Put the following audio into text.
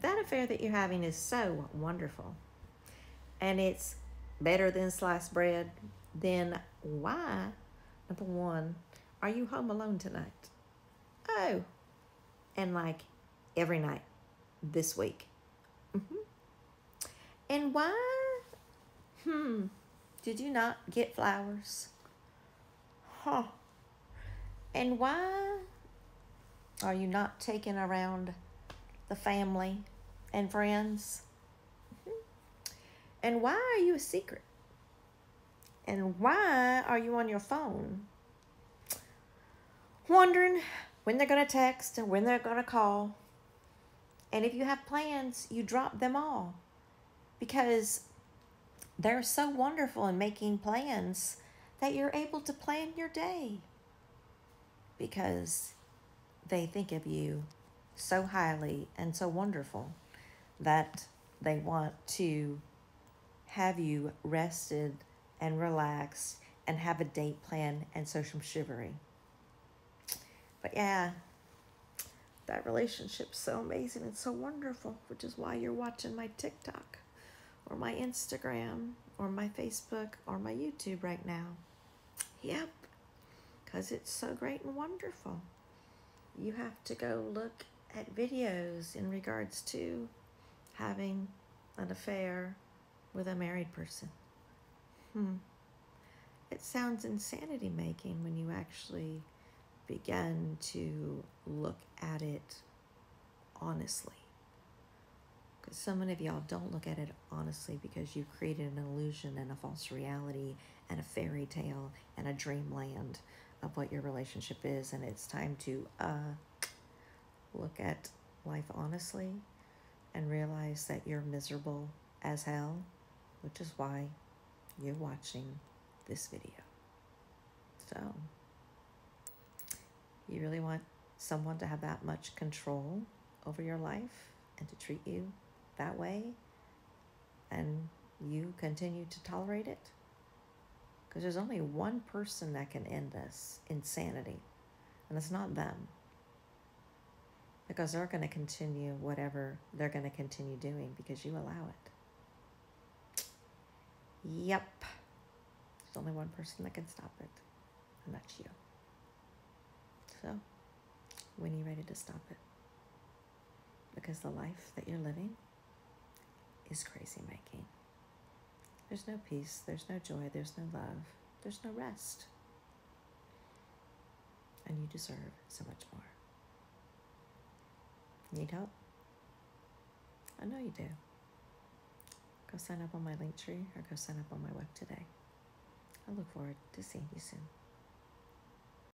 that affair that you're having is so wonderful and it's better than sliced bread, then why, number one, are you home alone tonight? Oh, and like every night this week. Mm-hmm. And why, hmm, did you not get flowers? Huh. And why are you not taking around the family and friends? And why are you a secret? And why are you on your phone? Wondering when they're going to text and when they're going to call. And if you have plans, you drop them all because they're so wonderful in making plans that you're able to plan your day because they think of you so highly and so wonderful that they want to have you rested and relaxed and have a date plan and social chivalry. But yeah, that relationship's so amazing and so wonderful, which is why you're watching my TikTok or my Instagram or my Facebook or my YouTube right now. Yep, because it's so great and wonderful. You have to go look at videos in regards to having an affair with a married person. Hmm. It sounds insanity making when you actually begin to look at it honestly. Because so many of y'all don't look at it honestly because you've created an illusion and a false reality and a fairy tale and a dreamland of what your relationship is. And it's time to uh, look at life honestly and realize that you're miserable as hell, which is why you're watching this video. So, you really want someone to have that much control over your life and to treat you that way, and you continue to tolerate it? Because there's only one person that can end this insanity, and it's not them. Because they're going to continue whatever they're going to continue doing because you allow it. Yep. There's only one person that can stop it, and that's you. So, when are you ready to stop it? Because the life that you're living is crazy making. There's no peace, there's no joy, there's no love, there's no rest. And you deserve so much more. Need help? I know you do. Go sign up on my link tree or go sign up on my web today. I look forward to seeing you soon.